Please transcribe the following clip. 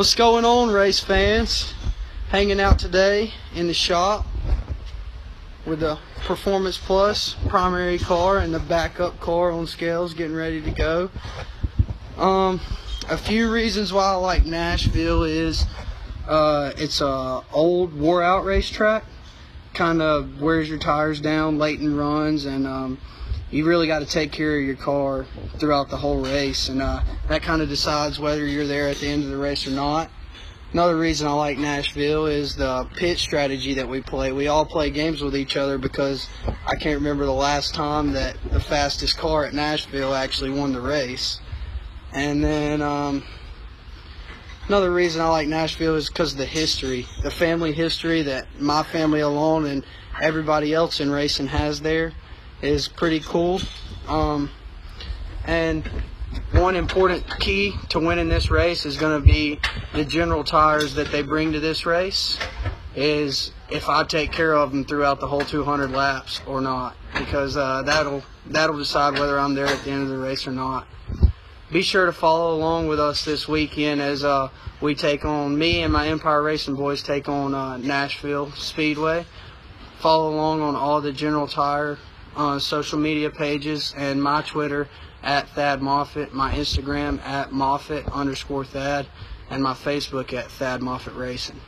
What's going on, race fans? Hanging out today in the shop with the Performance Plus primary car and the backup car on scales getting ready to go. Um, a few reasons why I like Nashville is uh, it's a old wore out racetrack. Kind of wears your tires down late in runs and um, you really got to take care of your car throughout the whole race, and uh, that kind of decides whether you're there at the end of the race or not. Another reason I like Nashville is the pit strategy that we play. We all play games with each other because I can't remember the last time that the fastest car at Nashville actually won the race. And then um, another reason I like Nashville is because of the history, the family history that my family alone and everybody else in racing has there is pretty cool. Um, and one important key to winning this race is going to be the general tires that they bring to this race is if I take care of them throughout the whole 200 laps or not because uh, that'll that'll decide whether I'm there at the end of the race or not. Be sure to follow along with us this weekend as uh, we take on me and my Empire Racing boys take on uh, Nashville Speedway. Follow along on all the General Tire on social media pages and my Twitter at Thad Moffitt, my Instagram at Moffitt underscore Thad, and my Facebook at Thad Moffitt Racing.